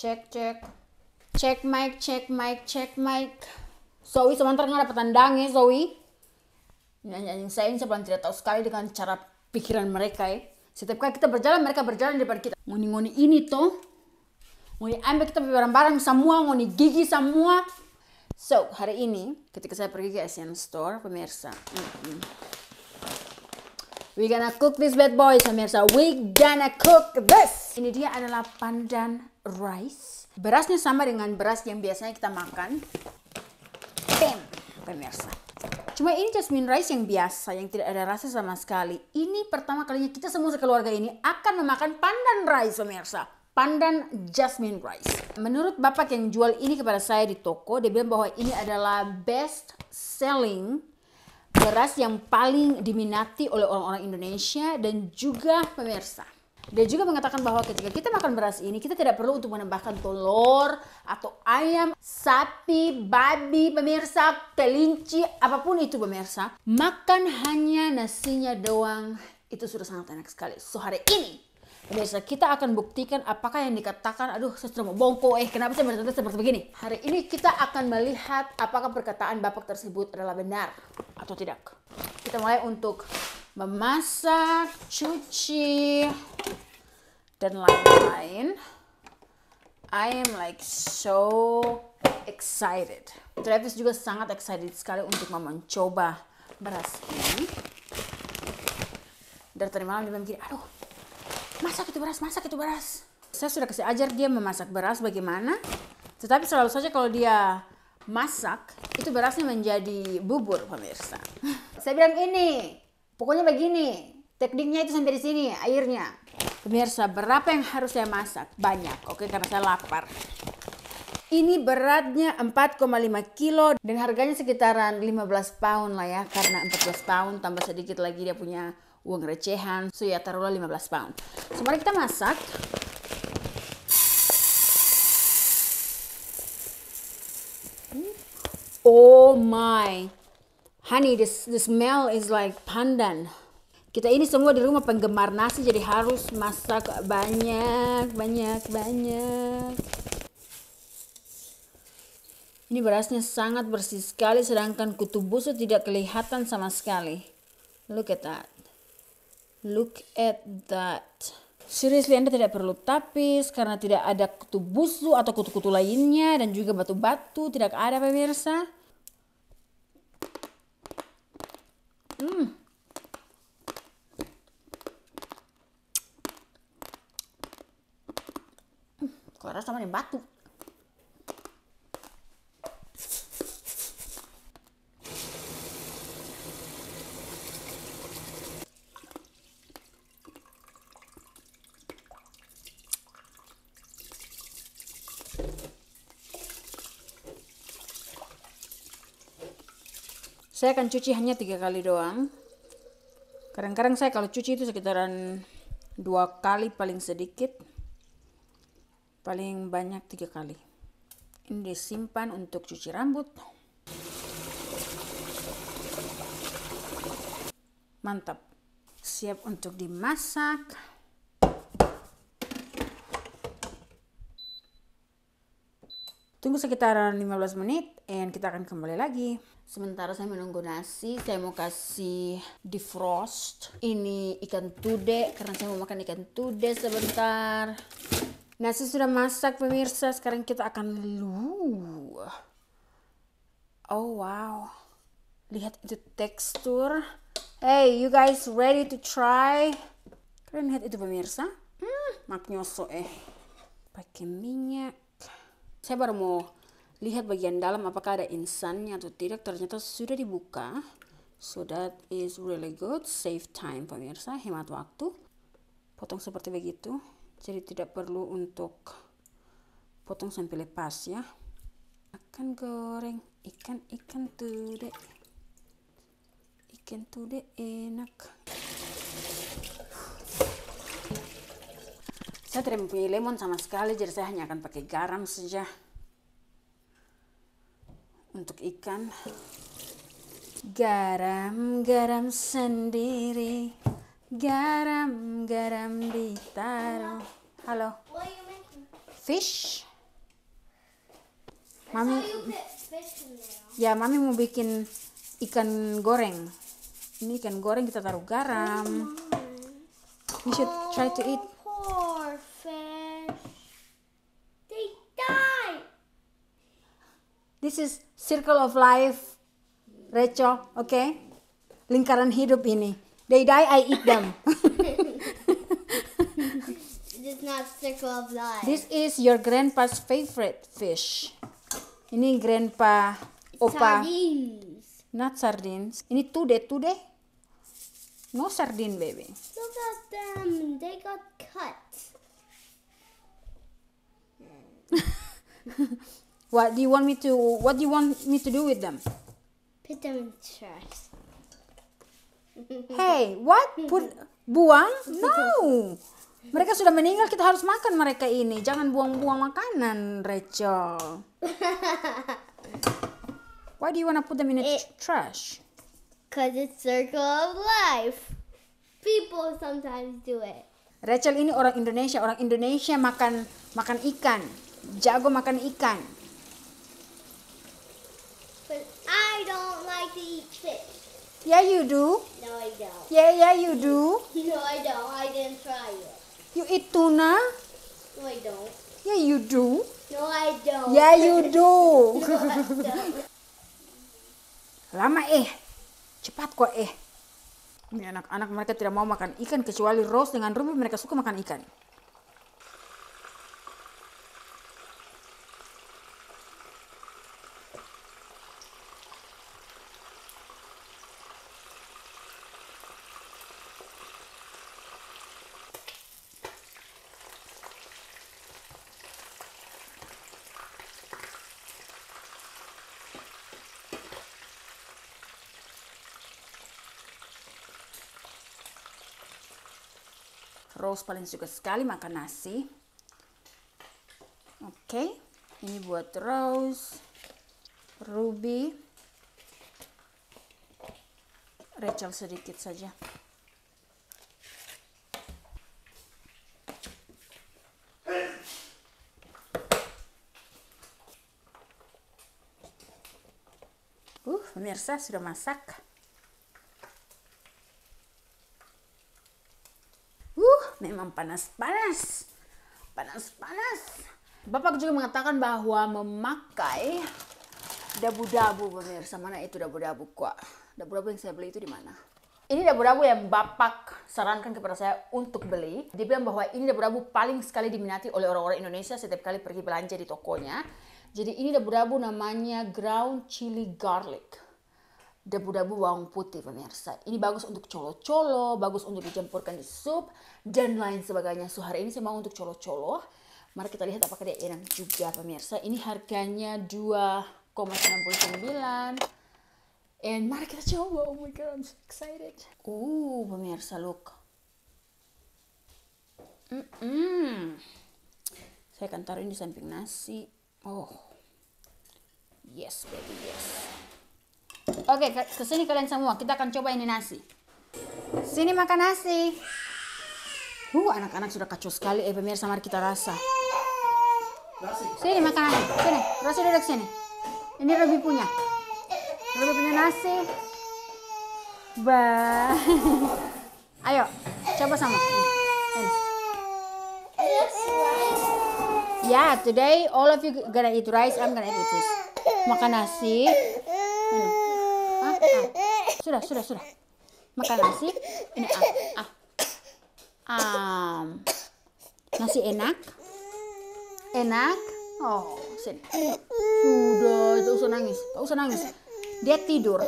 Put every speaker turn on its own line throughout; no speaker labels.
Cek, cek. Cek mic, cek mic, cek mic. Zoe sebentar nggak dapat tandang ya, Zoe. Nyanyi saya ini saya tidak tahu sekali dengan cara pikiran mereka ya. Setiap kali kita berjalan, mereka berjalan depan kita. Ngoni-ngoni ini tuh. Ngoni ambil kita barang-barang semua, ngoni gigi semua. So, hari ini ketika saya pergi ke Asian Store, pemirsa. mm-mm. We gonna cook this bad boy, pemirsa. We gonna cook this. Ini dia adalah pandan rice. Berasnya sama dengan beras yang biasanya kita makan. Bam, pemirsa. Cuma ini jasmine rice yang biasa, yang tidak ada rasa sama sekali. Ini pertama kalinya kita semua sekeluarga ini akan memakan pandan rice, pemirsa. Pandan jasmine rice. Menurut bapak yang jual ini kepada saya di toko, dia bilang bahwa ini adalah best selling beras yang paling diminati oleh orang-orang Indonesia dan juga pemirsa. Dia juga mengatakan bahwa ketika kita makan beras ini, kita tidak perlu untuk menambahkan telur atau ayam, sapi, babi, pemirsa, kelinci, apa pun itu pemirsa. Makan hanya nasinya doang, itu sudah sangat enak sekali. So hari ini, pemirsa kita akan buktikan apakah yang dikatakan, aduh sudah mau bongko, eh kenapa saya berkata seperti begini. Hari ini kita akan melihat apakah perkataan bapak tersebut adalah benar atau tidak. Kita mulai untuk memasak, cuci, dan lain-lain. I am like so excited. Travis juga sangat excited sekali untuk mencoba beras ini. Dari tadi malam dia bilang gini, aduh, masak itu beras, masak itu beras. Saya sudah kasih ajar dia memasak beras bagaimana. Tetapi selalu saja kalau dia masak, itu berasnya menjadi bubur pemirsa. Saya bilang ini, pokoknya begini, tekniknya itu sampai di sini, airnya. Pemirsa, berapa yang harus saya masak? Banyak, oke, karena saya lapar. Ini beratnya 4,5 kilo dan harganya sekitaran 15 pound lah ya. Karena 14 pound tambah sedikit lagi dia punya uang recehan. So ya taruhlah 15 pound. So mari kita masak. Oh my. Honey, this, the smell is like pandan. Kita ini semua di rumah penggemar nasi jadi harus masak banyak, banyak, banyak. Ini berasnya sangat bersih sekali sedangkan kutu busuk tidak kelihatan sama sekali. Look at that. Look at that. Seriously, Anda tidak perlu tapis karena tidak ada kutu busuk atau kutu-kutu lainnya dan juga batu-batu tidak ada pemirsa. Hmm. Kok rasa sama batu? Saya akan cuci hanya tiga kali doang. Kadang-kadang saya kalau cuci itu sekitaran dua kali paling sedikit. Paling banyak tiga kali. Ini disimpan untuk cuci rambut. Mantap. Siap untuk dimasak. Tunggu sekitaran 15 menit and kita akan kembali lagi. Sementara saya menunggu nasi, saya mau kasih defrost. Ini ikan tude karena saya mau makan ikan tude sebentar. Nasi sudah masak pemirsa, sekarang kita akan lu. Oh wow. Lihat itu tekstur. Hey, you guys ready to try? Kalian lihat itu pemirsa? Hmm, maknyoso eh. Pakai minyak. Saya baru mau lihat bagian dalam apakah ada insannya atau tidak. Ternyata sudah dibuka. So that is really good. Save time pemirsa, hemat waktu. Potong seperti begitu. Jadi tidak perlu untuk potong sampai lepas ya. Akan goreng ikan-ikan tude. Ikan tude enak. Saya tidak mempunyai lemon sama sekali, jadi saya hanya akan pakai garam saja untuk ikan. Garam, garam sendiri, garam, garam ditaruh. Halo, fish. Mami, ya mami mau bikin ikan goreng. Ini ikan goreng kita taruh garam. You should try to eat.
Poor fish. They died.
This is circle of life, Recho, okay? Lingkaran hidup ini. They die, I eat them.
This is not circle of life.
This is your grandpa's favorite fish. Ini grandpa, opa,
Sardines.
not sardines. Ini tude, tude. No sardine, baby.
Look at them. They got cut.
What do you want me to? What do you want me to do with them?
Put them in the trash.
Hey, what? Put, buang? No. Mereka sudah meninggal, kita harus makan mereka ini. Jangan buang-buang makanan, Rachel. Why do you want to put them in the
It-
trash?
Cause it's circle of life. People sometimes do it.
Rachel ini orang Indonesia. Orang Indonesia makan makan ikan. Jago makan ikan.
I don't like to eat fish.
Yeah, you do.
No, I don't.
Yeah, yeah, you do.
No, I don't. I didn't try it.
You eat tuna.
No, I don't.
Yeah, you do.
No, I don't.
Yeah, you do.
No.
Lama eh. Cepat kok eh. Ini anak-anak mereka tidak mau makan ikan kecuali Rose dengan Ruby mereka suka makan ikan. Rose paling suka sekali makan nasi. Oke, ini buat Rose, Ruby, Rachel sedikit saja. Uh, pemirsa sudah masak. Uh, memang panas-panas. Panas-panas. Bapak juga mengatakan bahwa memakai dabu-dabu pemirsa. Mana itu dabu-dabu kok? Dabu-dabu yang saya beli itu di mana? Ini dabu-dabu yang Bapak sarankan kepada saya untuk beli. Dia bilang bahwa ini dabu-dabu paling sekali diminati oleh orang-orang Indonesia setiap kali pergi belanja di tokonya. Jadi ini dabu-dabu namanya ground chili garlic dabu-dabu bawang putih pemirsa. Ini bagus untuk colo-colo, bagus untuk dicampurkan di sup dan lain sebagainya. So hari ini saya mau untuk colo-colo. Mari kita lihat apakah dia enak juga pemirsa. Ini harganya 2,99. And mari kita coba. Oh my god, I'm so excited. Uh, pemirsa look. Mm-mm. Saya akan taruh ini di samping nasi. Oh. Yes, baby, yes. Oke, ke ke sini kalian semua. Kita akan coba ini nasi. Sini makan nasi. Uh, anak-anak sudah kacau sekali. Eh, pemirsa, mari kita rasa. Sini makan nasi. Sini, Rosi duduk sini. Ini Robi punya. Robi punya nasi. Bah. Ayo, coba sama. Ini. Yeah, today all of you gonna eat rice. I'm gonna eat this. Makan nasi. Ini. Ah, ah. Sudah, sudah, sudah. Makan nasi. Ini ah, ah. Am. Nasi enak. Enak. Oh, sini. Sudah, tak usah nangis. Tak usah nangis. Dia tidur.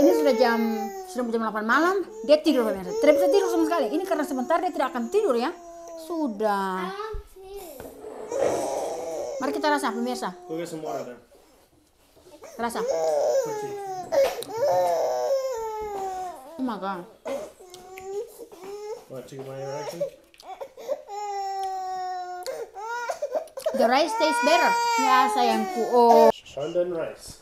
Ini sudah jam sudah jam 8 malam. Dia tidur pemirsa. Tidak bisa tidur sama sekali. Ini karena sebentar dia tidak akan tidur ya. Sudah. Mari kita rasa pemirsa. Rasa. Oh my god.
Want to get my reaction?
The rice tastes better. Ya sayangku. Oh.
Undone rice.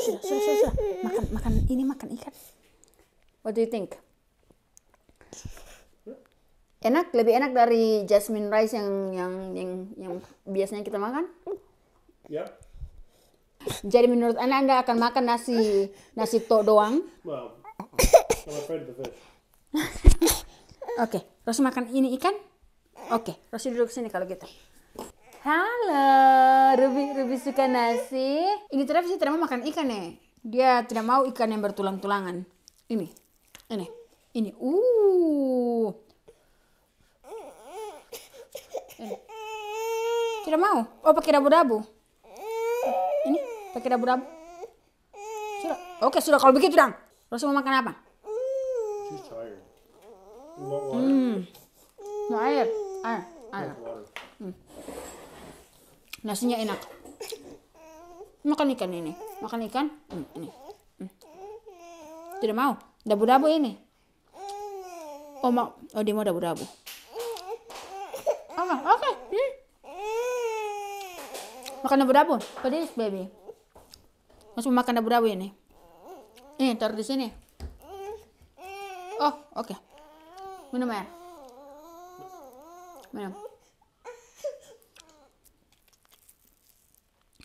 Sudah, sudah, sudah. Makan, makan ini makan ikan. What do you think? Enak, lebih enak dari jasmine rice yang yang yang yang biasanya kita makan.
Yep.
Jadi menurut Anda Anda akan makan nasi nasi tok doang?
Well.
Oke, Rosi makan ini ikan? Oke, Rosi duduk sini kalau gitu. Halo, Ruby, Ruby suka nasi. Ini Travis tidak mau makan ikan nih. Dia tidak mau ikan yang bertulang-tulangan. Ini, ini, ini. Uh, Ini. tidak mau. Oh, pakai dabu-dabu. Ini, pakai dabu-dabu. Sudah. Oke, sudah kalau begitu dong. Rosi mau makan apa?
Water?
Mau air, air, air.
Water.
Nasinya enak. Makan ikan ini. Makan ikan. Hmm, ini. Hmm. Tidak mau. Dabu-dabu ini. Oh, mau. Oh, dia mau dabu-dabu. Oke, oke. Hmm. Makan dabu-dabu. Please, baby. Mau makan dabu-dabu ini. Ini, taruh di sini. Oh, oke. Minum air. Minum.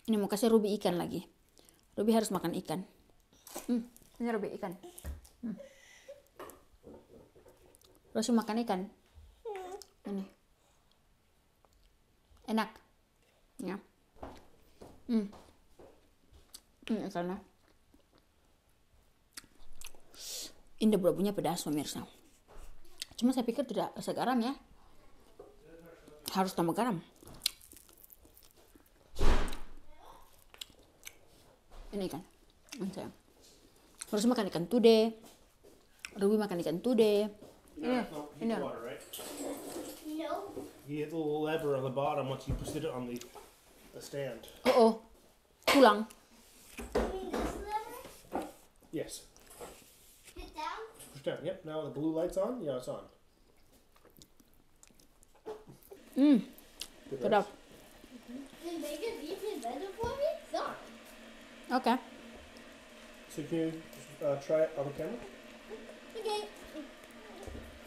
Ini mau kasih Ruby ikan lagi. Ruby harus makan ikan. Hmm, ini Ruby ikan. Hmm. Makan ikan. Ini. Enak. Ya. Hmm. Hmm, ikannya. Ini bumbunya pedas pemirsa. Cuma saya pikir tidak segaram ya. Harus tambah garam. ini kan ini sayang harus makan ikan tude Ruby makan ikan tude ini
No,
ini?
No.
You hit the little lever on the bottom once you sit it on the, the stand.
oh oh tulang
You mean this lever?
Yes.
Hit down?
Push down. Yep. Now the blue light's on. Yeah, it's on. Good
sedap
rice.
Then make it even better for me? Sorry.
oke
So can you uh, try it on the camera?
Okay.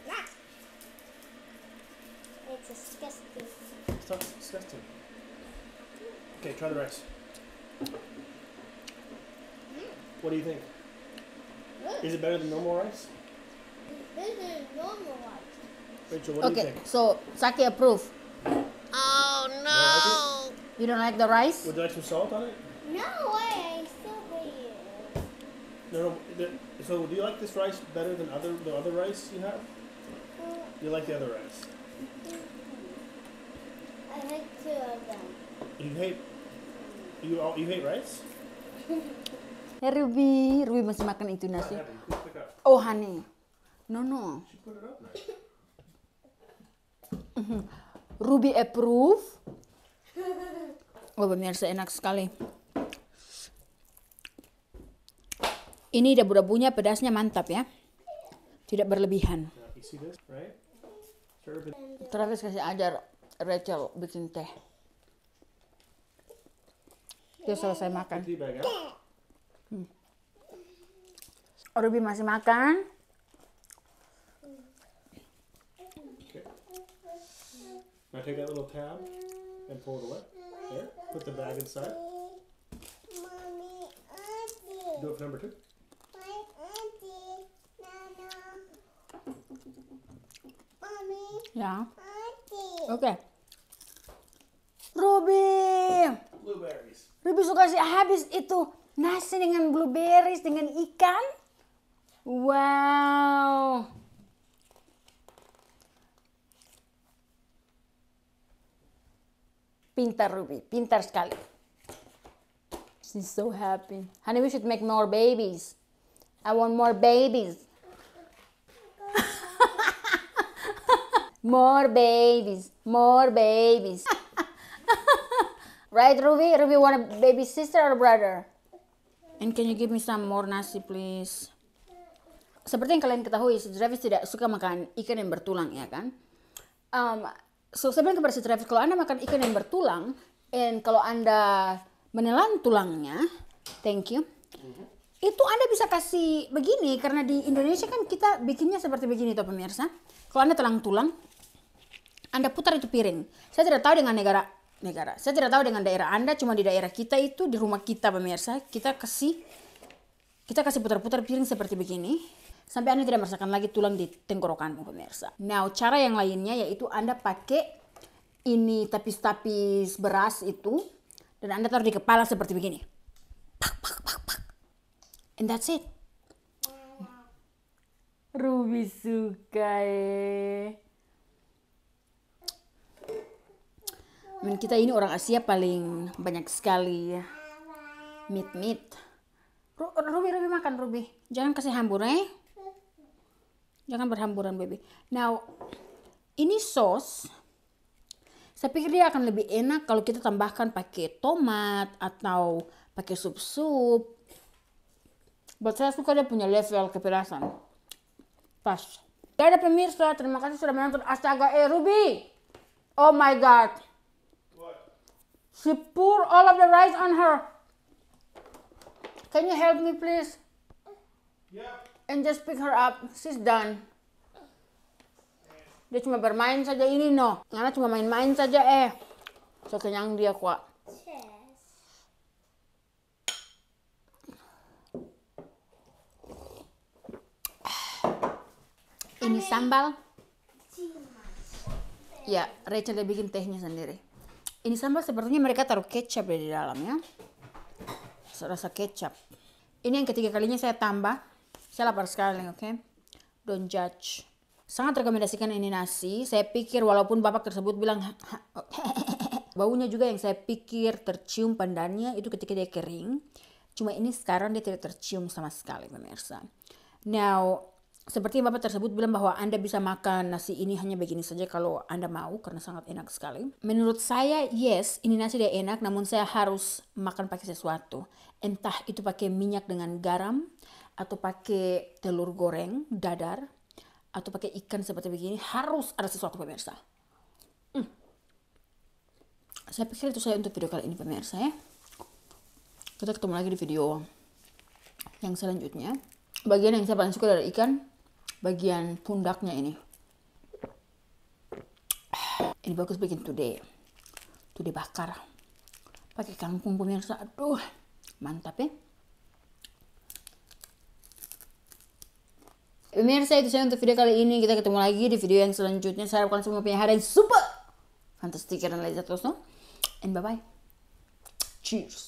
Ah. It's disgusting.
It's not disgusting. Okay, try the rice. What do you think? Is it better than normal rice?
This is normal one.
Rachel, what do
oke
you think?
Okay, so Saki approve oh,
You like
you don't like the rice
Would you like some salt on it?
No way, I still hate it.
No, no. The, so, do you like this rice better than other the other rice you have? Mm-hmm. You like the other rice? Mm-hmm.
I like two of them.
You hate you all you hate rice?
ya Ruby Ruby masih makan itu nasi
up.
oh honey no no
nice.
Ruby approve oh pemirsa enak sekali ini dabu-dabunya pedasnya mantap ya tidak berlebihan
it.
Travis kasih ajar Rachel bikin teh. Dia selesai makan.
Bag out.
Ruby masih makan.
Okay. Now take that little tab and pull it away. There. Put the bag inside.
Mommy, Auntie,
Do it for number two.
my Auntie, Nana. Mommy,
Ya.
Auntie.
Oke. Ruby.
Blueberries.
Ruby suka sih habis itu nasi dengan blueberries dengan ikan. Wow. Pintar Ruby, pintar sekali. She's so happy. Honey, we should make more babies. I want more babies. more babies, more babies. Right, Ruby? Ruby want a baby sister or brother? And can you give me some more nasi, please? Seperti yang kalian ketahui, si Travis tidak suka makan ikan yang bertulang, ya kan? Um, so, saya bilang kepada si Travis, kalau Anda makan ikan yang bertulang, and kalau Anda menelan tulangnya, thank you, itu Anda bisa kasih begini, karena di Indonesia kan kita bikinnya seperti begini, tuh pemirsa. Kalau Anda telang tulang, Anda putar itu piring. Saya tidak tahu dengan negara negara. Saya tidak tahu dengan daerah Anda, cuma di daerah kita itu di rumah kita pemirsa, kita kasih kita kasih putar-putar piring seperti begini sampai Anda tidak merasakan lagi tulang di tenggorokanmu pemirsa. Nah, cara yang lainnya yaitu Anda pakai ini tapis-tapis beras itu dan Anda taruh di kepala seperti begini. Pak, pak, pak, pak. And that's it. Ruby suka eh. Men kita ini orang Asia paling banyak sekali ya. Meat meat. Ru- Ruby Ruby makan Ruby. Jangan kasih hambur eh. Jangan berhamburan baby. Now ini sos. Saya pikir dia akan lebih enak kalau kita tambahkan pakai tomat atau pakai sup-sup. Buat saya suka dia punya level kepedasan. Pas. Ada pemirsa, terima kasih sudah menonton Astaga eh Ruby. Oh my god. She pour all of the rice on her. Can you help me please?
Yeah.
And just pick her up. She's done. Dia cuma bermain saja ini no. Ngana cuma main-main saja eh. So kenyang dia kuat. Ini sambal. Ya, Rachel dia bikin tehnya sendiri. Ini sambal sepertinya mereka taruh kecap di dalam ya. Rasa kecap. Ini yang ketiga kalinya saya tambah. Saya lapar sekali, oke? Don't judge. Sangat rekomendasikan ini nasi. Saya pikir walaupun bapak tersebut bilang baunya juga yang saya pikir tercium pandannya itu ketika dia kering. Cuma ini sekarang dia tidak tercium sama sekali pemirsa. Now, seperti bapak tersebut bilang bahwa Anda bisa makan nasi ini hanya begini saja kalau Anda mau karena sangat enak sekali. Menurut saya, yes, ini nasi dia enak namun saya harus makan pakai sesuatu. Entah itu pakai minyak dengan garam atau pakai telur goreng, dadar, atau pakai ikan seperti begini harus ada sesuatu pemirsa. Hmm. Saya pikir itu saya untuk video kali ini pemirsa ya. Kita ketemu lagi di video yang selanjutnya. Bagian yang saya paling suka dari ikan, bagian pundaknya ini. Ini bagus bikin today. Today bakar. Pakai kangkung pemirsa. Aduh, mantap ya. Pemirsa itu saya untuk video kali ini. Kita ketemu lagi di video yang selanjutnya. Saya harapkan semua punya hari super fantastik dan lezat terus no. And bye bye. Cheers.